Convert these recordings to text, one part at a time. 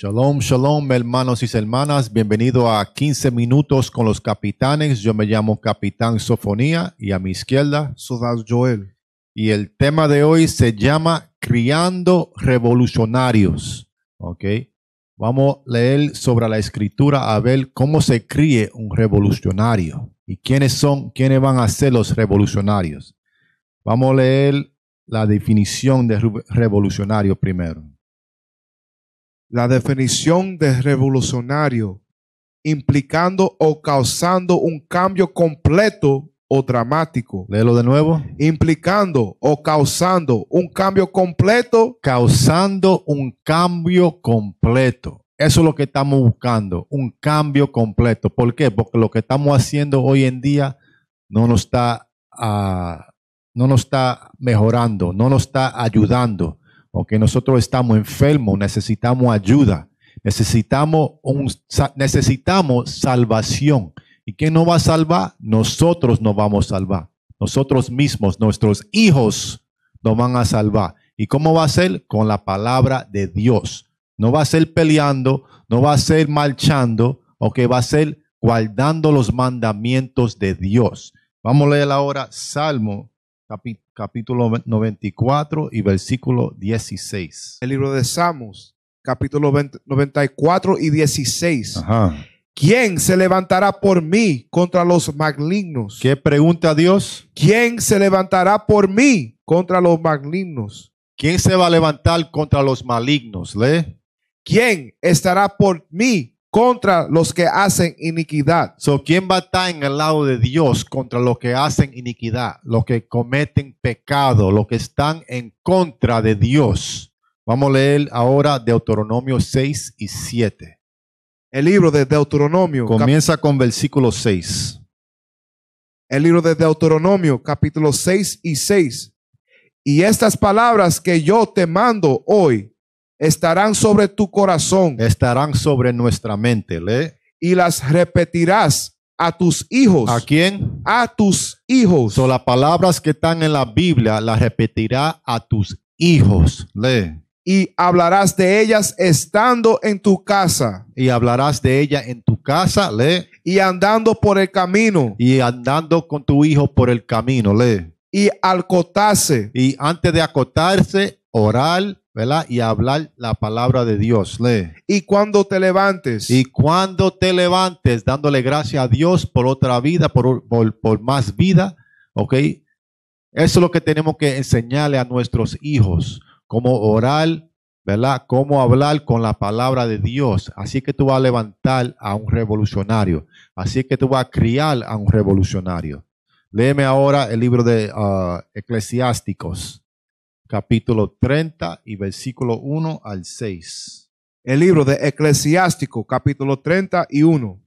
Shalom, shalom, hermanos y hermanas. Bienvenido a 15 minutos con los capitanes. Yo me llamo Capitán Sofonía y a mi izquierda. Soldado Joel. Y el tema de hoy se llama Criando Revolucionarios. ¿Ok? Vamos a leer sobre la escritura a ver cómo se críe un revolucionario y quiénes son, quiénes van a ser los revolucionarios. Vamos a leer la definición de re- revolucionario primero. La definición de revolucionario implicando o causando un cambio completo o dramático. Léelo de nuevo. Implicando o causando un cambio completo Causando un cambio completo. Eso es lo que estamos buscando, un cambio completo. ¿Por qué? Porque lo que estamos haciendo hoy en día no nos está, ah, no nos está mejorando, no nos está ayudando. Porque nosotros estamos enfermos, necesitamos ayuda, necesitamos, un, necesitamos salvación. ¿Y quién nos va a salvar? Nosotros nos vamos a salvar. Nosotros mismos, nuestros hijos nos van a salvar. ¿Y cómo va a ser? Con la palabra de Dios. No va a ser peleando, no va a ser marchando, o que va a ser guardando los mandamientos de Dios. Vamos a leer ahora Salmo capi- capítulo 94 y versículo 16. el libro de Samos, capítulo 20 94 y 16. Ajá. ¿Quién se levantará por mí contra los malignos? ¿Qué pregunta Dios? ¿Quién se levantará por mí contra los malignos? ¿Quién se va a levantar contra los malignos? Lee. ¿Quién estará por mí contra los que hacen iniquidad? So, ¿Quién va a estar en el lado de Dios contra los que hacen iniquidad, los que cometen pecado, los que están en contra de Dios? Vamos a leer ahora Deuteronomio 6 y 7. El libro de Deuteronomio, Comienza con versículo 6. el libro de Deuteronomio, capítulo 6 y 6. Y estas palabras que yo te mando hoy estarán sobre tu corazón Estarán sobre nuestra mente. Lee. y las repetirás a tus hijos. ¿A quién? A tus hijos. So, las palabras que están en la Biblia las repetirá a tus hijos. Lee. y hablarás de ellas estando en tu casa Y hablarás de ella en tu casa. Lee. y andando por el camino Y andando con tu hijo por el camino. Lee. y al cotarse Y antes de acotarse, orar, ¿verdad? Y hablar la palabra de Dios. Lee. y cuando te levantes Y cuando te levantes, dándole gracias a Dios por otra vida, por, por, por más vida, ¿ok? Eso es lo que tenemos que enseñarle a nuestros hijos, cómo orar, ¿verdad? Cómo hablar con la palabra de Dios. Así que tú vas a levantar a un revolucionario. Así que tú vas a criar a un revolucionario. Léeme ahora el libro de ah, Eclesiásticos, capítulo 30 y versículo 1 al 6. el libro de Eclesiástico capítulo 31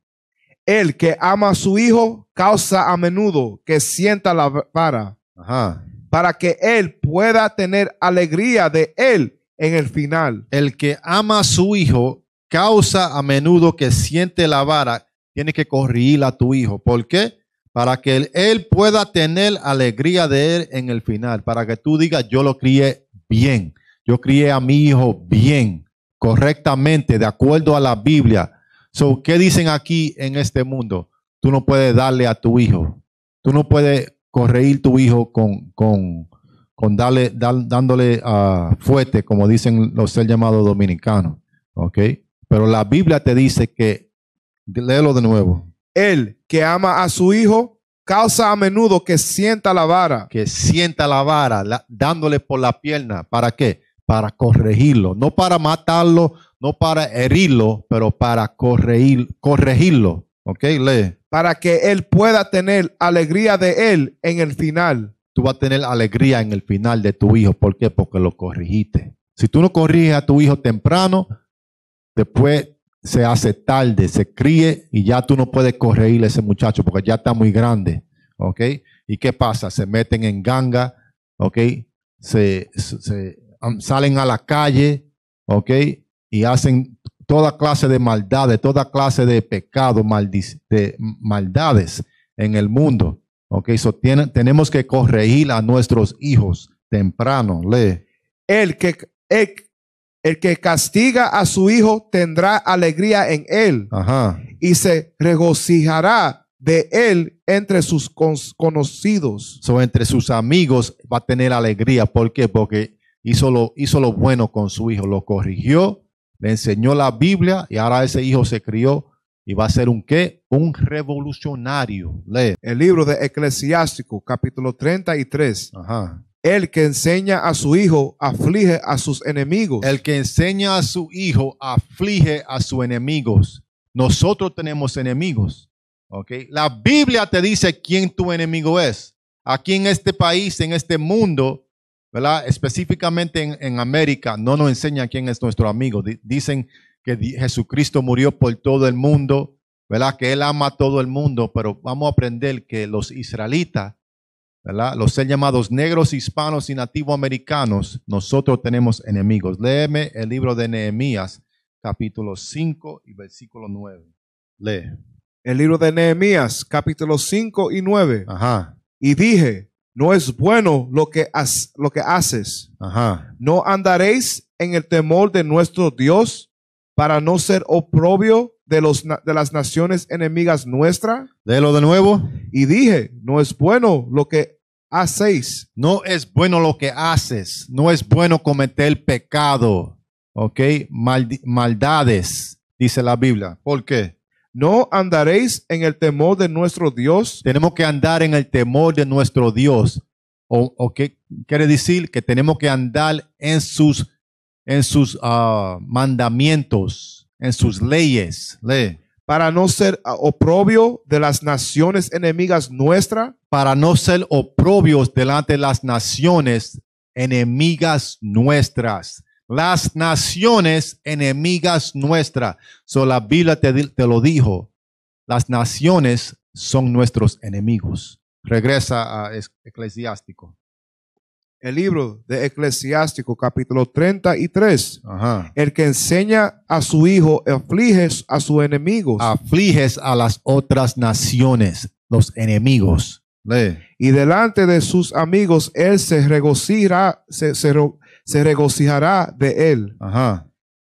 el que ama a su hijo causa a menudo que sienta la vara Ajá. para que él pueda tener alegría de él en el final El que ama a su hijo causa a menudo que siente la vara. Tiene que corregir a tu hijo. ¿Por qué? Para que él, pueda tener alegría de él en el final. Para que tú digas, yo lo crié bien. Yo crié a mi hijo bien, correctamente, de acuerdo a la Biblia. So, ¿Qué dicen aquí en este mundo? Tú no puedes darle a tu hijo. Tú no puedes corregir tu hijo con, con, con darle, dar- dándole ah, fuerte, como dicen los ser llamados dominicanos. ¿Ok? Pero la Biblia te dice que, léelo de nuevo, el que ama a su hijo causa a menudo que sienta la vara que sienta la vara, la- dándole por la pierna. ¿Para qué? Para corregirlo. No para matarlo, no para herirlo, pero para corregir, corregirlo. ¿Ok? Lee. para que él pueda tener alegría de él en el final. Tú vas a tener alegría en el final de tu hijo. ¿Por qué? Porque lo corregiste. Si tú no corriges a tu hijo temprano, después se hace tarde, se críe y ya tú no puedes corregir a ese muchacho porque ya está muy grande. ¿Ok? ¿Y qué pasa? Se meten en ganga, ¿ok? Se, salen a la calle, ¿ok? Y hacen toda clase de maldades, toda clase de pecados, de maldades en el mundo. ¿Ok? So tiene- tenemos que corregir a nuestros hijos temprano. Lee. El que, El que castiga a su hijo tendrá alegría en él Ajá. y se regocijará de él entre sus con- conocidos. So, entre sus amigos va a tener alegría. ¿Por qué? Porque hizo lo, hizo lo bueno con su hijo. Lo corrigió, le enseñó la Biblia y ahora ese hijo se crió y va a ser un qué? Un revolucionario. Lee. El libro de Eclesiástico, capítulo 33. Ajá. El que enseña a su hijo aflige a sus enemigos. El que enseña a su hijo aflige a sus enemigos. Nosotros tenemos enemigos. La Biblia te dice quién tu enemigo es. Aquí en este país, en este mundo, ¿verdad? Específicamente en, en América, no nos enseña quién es nuestro amigo. Di- Dicen que Jesucristo murió por todo el mundo, ¿verdad? Que Él ama a todo el mundo, pero vamos a aprender que los israelitas, ¿verdad? Los ser llamados negros, hispanos y nativo americanos, nosotros tenemos enemigos. Léeme el libro de Nehemías, capítulo 5 y versículo 9. Lee. El libro de Nehemías, capítulo 5 y 9. Ajá, Y dije, no es bueno lo que, has- lo que haces. ajá. No andaréis en el temor de nuestro Dios para no ser oprobio de, los, de las naciones enemigas nuestras. Léelo de nuevo. Y dije, no es bueno lo que hacéis. No es bueno lo que haces. No es bueno cometer pecado. ¿Ok? Maldi- maldades, dice la Biblia. ¿Por qué? No andaréis en el temor de nuestro Dios Tenemos que andar en el temor de nuestro Dios. ¿O, o qué quiere decir? Que tenemos que andar en sus, en sus ah, mandamientos, en sus leyes. Lee. para no ser oprobio de las naciones enemigas nuestras. Para no ser oprobios delante de las naciones enemigas nuestras. Las naciones enemigas nuestras. So la Biblia te, te lo dijo. Las naciones son nuestros enemigos. Regresa a Es- Eclesiástico. El libro de Eclesiástico, capítulo 33. Ajá. El que enseña a su hijo aflige a sus enemigos Afliges a las otras naciones, los enemigos. Lee. y delante de sus amigos él se regocijará, se, se regocijará de él. Ajá.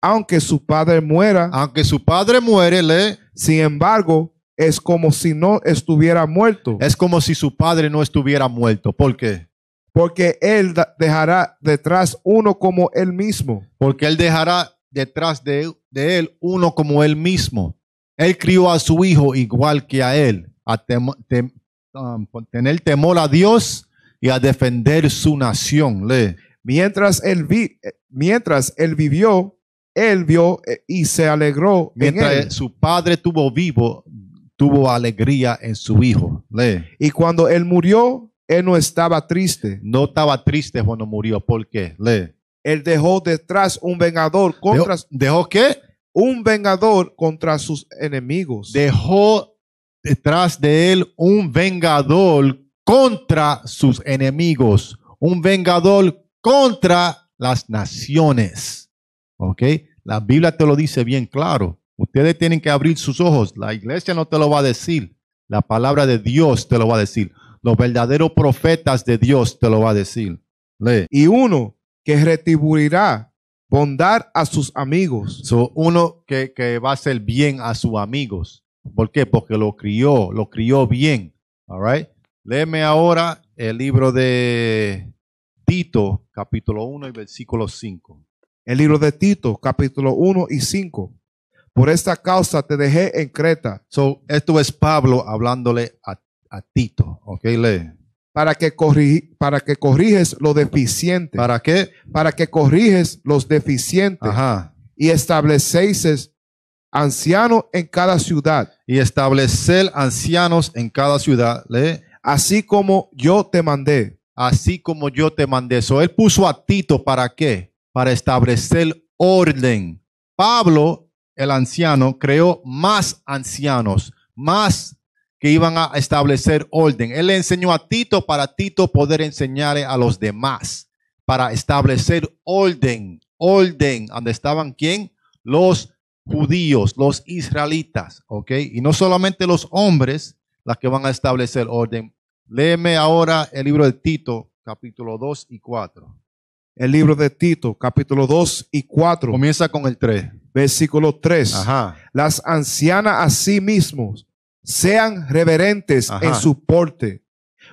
Aunque su padre muera, Aunque su padre muere, lee. sin embargo, es como si no estuviera muerto, Es como si su padre no estuviera muerto. ¿Por qué? Porque él dejará detrás uno como él mismo. Porque él dejará detrás de, de él uno como él mismo. Él crió a su hijo igual que a él, a tem- um, tener temor a Dios y a defender su nación. Lee. Mientras él, vi, eh, mientras él vivió, él vio eh, y se alegró en Mientras él. su padre tuvo vivo, tuvo alegría en su hijo. Lee. Y cuando él murió, él no estaba triste. No estaba triste cuando murió. ¿Por qué? Lee. Él dejó detrás un vengador ¿Dejó, contra dejó qué? un vengador contra sus enemigos. Dejó detrás de él un vengador contra sus enemigos. Un vengador contra las naciones. ¿Ok? La Biblia te lo dice bien claro. Ustedes tienen que abrir sus ojos. La iglesia no te lo va a decir. La palabra de Dios te lo va a decir. Los verdaderos profetas de Dios te lo va a decir. Lee. y uno que retribuirá bondad a sus amigos. So, uno que, que va a hacer bien a sus amigos. ¿Por qué? Porque lo crió, lo crió bien. All right. Léeme ahora el libro de Tito, capítulo 1 y versículo 5. El libro de Tito, capítulo 1 y 5. Por esta causa te dejé en Creta, So, esto es Pablo hablándole a, a Tito. Ok, lee. para que, corri- para que corriges lo deficiente, para, ¿Para qué? que corriges los deficientes Ajá. y establecéis ancianos en cada ciudad, Y establecer ancianos en cada ciudad. Lee. así como yo te mandé. así como yo te mandé. So, él puso a Tito para qué? Para establecer orden. Pablo, el anciano, creó más ancianos, más que iban a establecer orden. Él le enseñó a Tito para Tito poder enseñarle a los demás, para establecer orden, orden, donde estaban quién? Los judíos, los israelitas, ¿ok? Y no solamente los hombres, las que van a establecer orden, Léeme ahora el libro de Tito, capítulo 2 y 4. El libro de Tito, capítulo 2 y 4, Comienza con el 3. versículo 3. Ajá. Las ancianas a sí mismos sean reverentes Ajá. en su porte,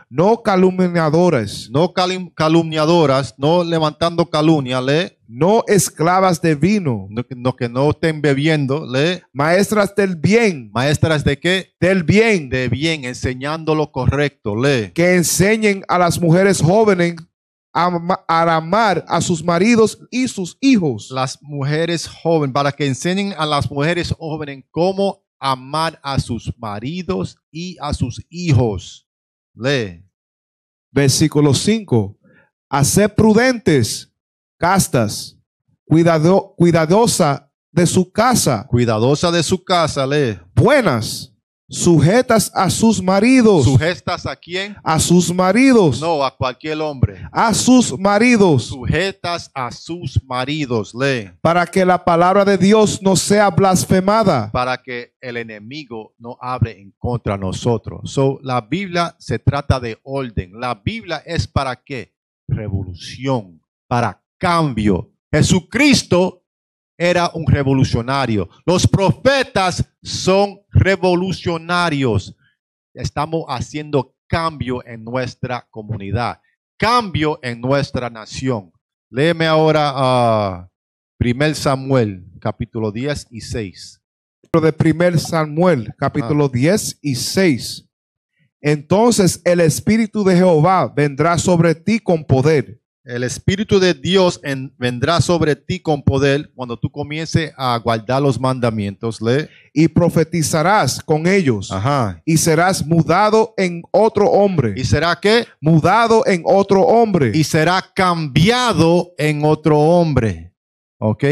no calumniadoras, No calim- calumniadoras, no levantando calumnia, lee. no esclavas de vino, No, que- no, que no estén bebiendo, lee. maestras del bien, Maestras de qué? del bien, De bien, enseñando lo correcto, lee. que enseñen a las mujeres jóvenes a, a amar a sus maridos y sus hijos, Las mujeres jóvenes, para que enseñen a las mujeres jóvenes cómo amar a sus maridos y a sus hijos. Lee. Versículo 5. A ser prudentes, castas, cuidado, cuidadosa de su casa, Cuidadosa de su casa, lee. buenas, sujetas a sus maridos, ¿Sujetas a quién? a sus maridos, No, a cualquier hombre. a sus maridos, Sujetas a sus maridos, lee. para que la palabra de Dios no sea blasfemada. Para que el enemigo no hable en contra de nosotros. So, la Biblia se trata de orden. La Biblia es para qué? Revolución, para cambio. Jesucristo era un revolucionario. Los profetas son revolucionarios. Estamos haciendo cambio en nuestra comunidad, cambio en nuestra nación. Léeme ahora a 1 Samuel, capítulo 10 y 6. Libro de 1 Samuel, capítulo 10 y 6. Entonces el Espíritu de Jehová vendrá sobre ti con poder El Espíritu de Dios en- vendrá sobre ti con poder cuando tú comiences a guardar los mandamientos. Lee. y profetizarás con ellos Ajá. y serás mudado en otro hombre, ¿Y será qué? mudado en otro hombre. Y será cambiado en otro hombre. ¿Ok?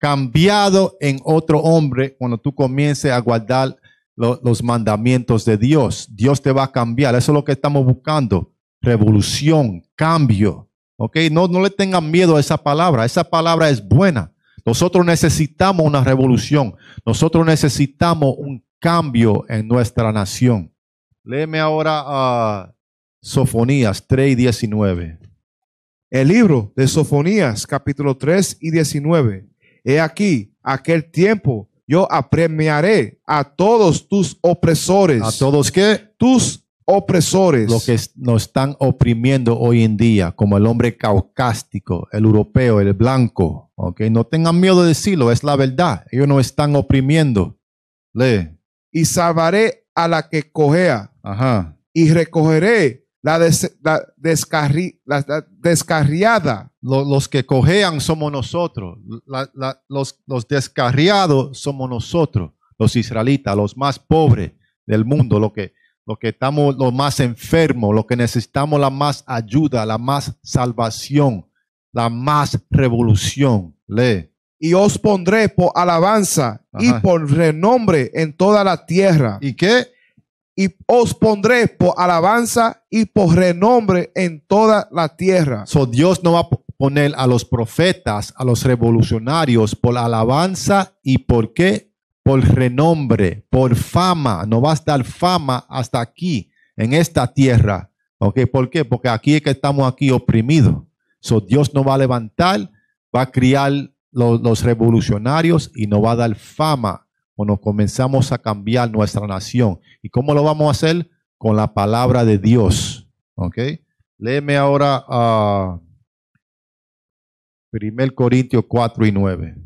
Cambiado en otro hombre cuando tú comiences a guardar lo- los mandamientos de Dios. Dios te va a cambiar. Eso es lo que estamos buscando. Revolución, cambio. ¿Ok? No, no le tengan miedo a esa palabra. Esa palabra es buena. Nosotros necesitamos una revolución. Nosotros necesitamos un cambio en nuestra nación. Léeme ahora a Sofonías 3 y 19. El libro de Sofonías, capítulo 3 y 19. He aquí, aquel tiempo yo apremiaré a todos tus opresores, A todos que tus opresores, lo que nos están oprimiendo hoy en día, como el hombre caucástico, el europeo, el blanco. ¿ok? No tengan miedo de decirlo, es la verdad. Ellos nos están oprimiendo. Lee. y salvaré a la que cojea Ajá. y recogeré la, des- la descarri- la- la descarriada Lo- los que cojean somos nosotros. Los, los descarriados somos nosotros, los israelitas, los más pobres del mundo, los que, los que estamos los más enfermos, los que necesitamos la más ayuda, la más salvación, la más revolución. Lee. y os pondré por alabanza y por renombre en toda la tierra. ¿Y qué? Y os pondré por alabanza y por renombre en toda la tierra. So, Dios no va a poner a los profetas, a los revolucionarios por alabanza y por qué? Por renombre, por fama. No vas a dar fama hasta aquí, en esta tierra. ¿Ok? ¿Por qué? Porque aquí es que estamos aquí oprimidos. So, Dios no va a levantar, va a criar los, revolucionarios y no va a dar fama cuando comenzamos a cambiar nuestra nación. ¿Y cómo lo vamos a hacer? Con la palabra de Dios. ¿Ok? Léeme ahora a 1 Corintios 4 y 9.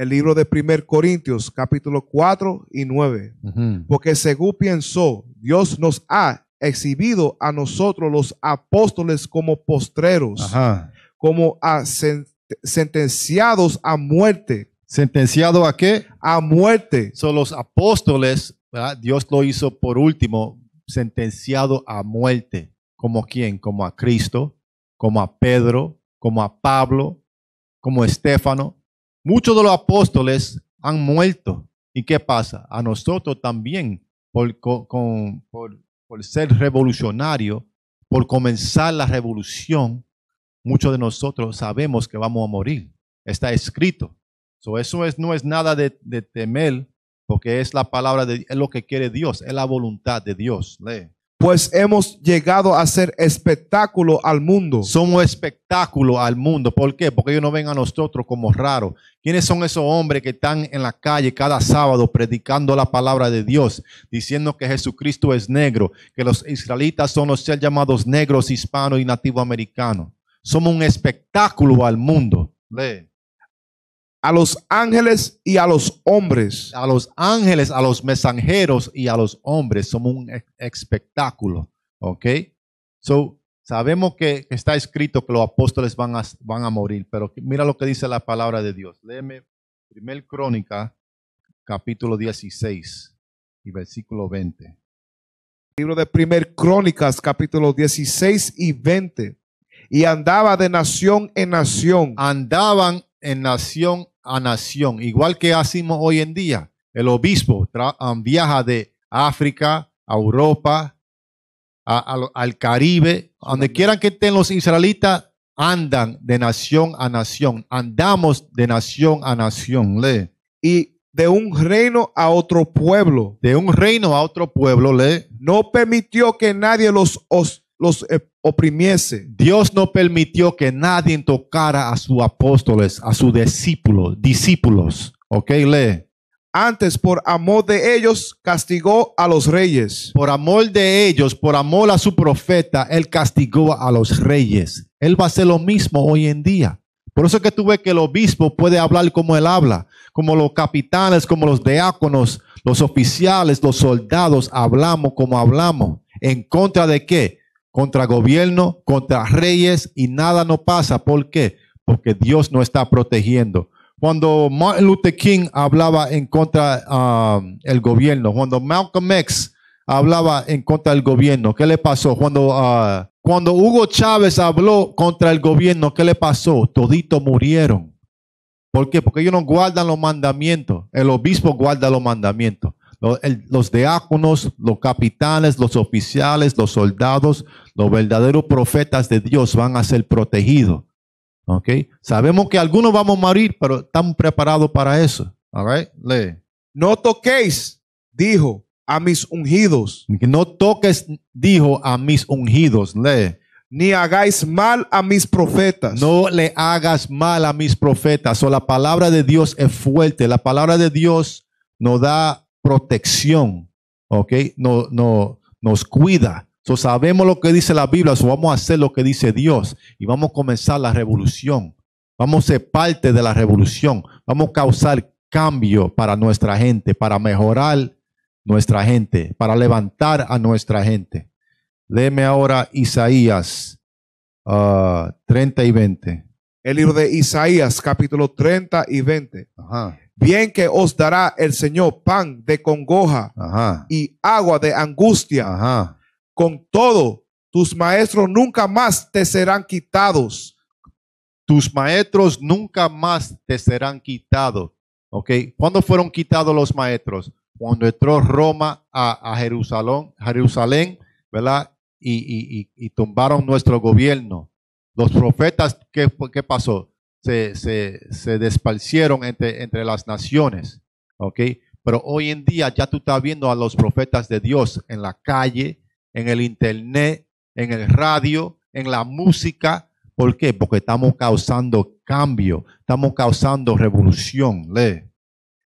El libro de 1 Corintios, capítulo 4 y 9. Ujú. Porque según pensó, Dios nos ha exhibido a nosotros los apóstoles como postreros, Ajá. como a sen- sentenciados a muerte, ¿Sentenciado a qué? a muerte. Son los apóstoles, ¿verdad? Dios lo hizo por último, sentenciado a muerte. ¿Como quién? Como a Cristo, como a Pedro, como a Pablo, como a Estéfano. Muchos de los apóstoles han muerto. ¿Y qué pasa? A nosotros también, por, por, por ser revolucionario, por comenzar la revolución, muchos de nosotros sabemos que vamos a morir. Está escrito. So, eso es, no es nada de, de temer, porque es la palabra de es lo que quiere Dios, es la voluntad de Dios. Lee. Pues hemos llegado a ser espectáculo al mundo. Somos espectáculo al mundo. ¿Por qué? Porque ellos no ven a nosotros como raros. ¿Quiénes son esos hombres que están en la calle cada sábado predicando la palabra de Dios, diciendo que Jesucristo es negro, que los israelitas son los ser llamados negros, hispanos y nativoamericanos? Somos un espectáculo al mundo. Lee. A los ángeles y a los hombres. A los ángeles, a los mensajeros y a los hombres somos un e- espectáculo. ¿Ok? So, sabemos que está escrito que los apóstoles van a, van a morir, pero mira lo que dice la palabra de Dios. Léeme 1 Crónica, capítulo 16 y versículo 20. Libro de Primer Crónicas, capítulo 16 y 20. Y andaba de nación en nación. Andaban en nación a nación, igual que hacemos hoy en día. El obispo um, viaja de África a Europa, a- al Caribe, donde quieran que estén los israelitas, andan de nación a nación. Andamos de nación a nación. Lee. Y de un reino a otro pueblo. De un reino a otro pueblo, lee. No permitió que nadie los, os- los eh, oprimiese. Dios no permitió que nadie tocara a sus apóstoles, a sus discípulos, discípulos. Ok, lee. Antes, por amor de ellos, castigó a los reyes. Por amor de ellos, por amor a su profeta, él castigó a los reyes. Él va a hacer lo mismo hoy en día. Por eso es que tú ves que el obispo puede hablar como él habla, como los capitanes, como los diáconos, los oficiales, los soldados, hablamos como hablamos. ¿En contra de qué? Contra gobierno, contra reyes y nada no pasa. ¿Por qué? Porque Dios no está protegiendo. Cuando Martin Luther King hablaba en contra del gobierno, cuando Malcolm X hablaba en contra del gobierno, ¿qué le pasó? Cuando, ah, cuando Hugo Chávez habló contra el gobierno, ¿qué le pasó? Toditos murieron. ¿Por qué? Porque ellos no guardan los mandamientos. El obispo guarda los mandamientos. Los, el- los diáconos, los capitanes, los oficiales, los soldados, los verdaderos profetas de Dios van a ser protegidos. ¿Ok? Sabemos que algunos vamos a morir, pero estamos preparados para eso. All right? Lee. No toquéis, dijo, a mis ungidos, no toques, dijo a mis ungidos. Lee. ni hagáis mal a mis profetas. No le hagas mal a mis profetas. O la palabra de Dios es fuerte. La palabra de Dios nos da protección. ¿Ok? No, no, nos cuida. Sabemos lo que dice la Biblia. So, vamos a hacer lo que dice Dios. Y vamos a comenzar la revolución. Vamos a ser parte de la revolución. Vamos a causar cambio para nuestra gente, para mejorar nuestra gente, para levantar a nuestra gente. Léeme ahora Isaías ah, 30 y 20. El libro de Isaías, capítulo 30 y 20. Ajá, Bien que os dará el Señor pan de congoja ajá, y agua de angustia. ajá. Con todo, tus maestros nunca más te serán quitados. Tus maestros nunca más te serán quitados. ¿Ok? ¿Cuándo fueron quitados los maestros? Cuando entró Roma a, a Jerusalén, Jerusalén, ¿verdad? Y, y- y- y tumbaron nuestro gobierno. Los profetas, ¿qué, qué pasó? Se, se, se desparcieron entre, entre las naciones. ¿Ok? Pero hoy en día ya tú estás viendo a los profetas de Dios en la calle, en el internet, en el radio, en la música. ¿Por qué? Porque estamos causando cambio, estamos causando revolución. Lee.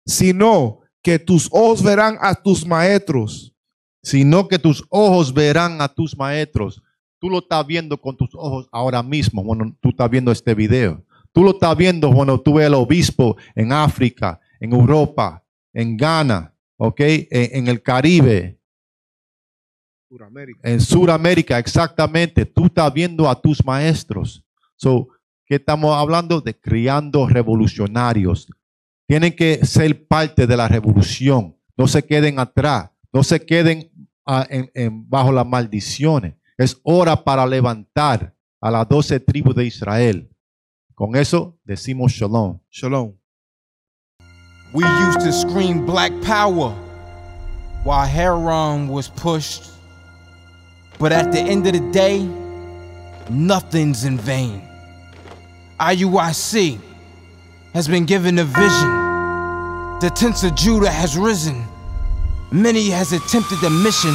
Sino que tus ojos verán a tus maestros. Sino que tus ojos verán a tus maestros. Tú lo estás viendo con tus ojos ahora mismo cuando tú estás viendo este video. Tú lo estás viendo cuando tú ves al obispo en África, en Europa, en Ghana, ¿ok? En, en el Caribe, en Sudamérica, exactamente. Tú estás viendo a tus maestros. So, ¿qué estamos hablando? De criando revolucionarios. Tienen que ser parte de la revolución. No se queden atrás. No se queden ah, en- en- bajo las maldiciones. Es hora para levantar a las doce tribus de Israel. Con eso decimos shalom. Shalom. We used to scream black power while Heron was pushed. But at the end of the day, nothing's in vain. IUIC has been given a vision. The tents of Judah has risen. Many has attempted the mission,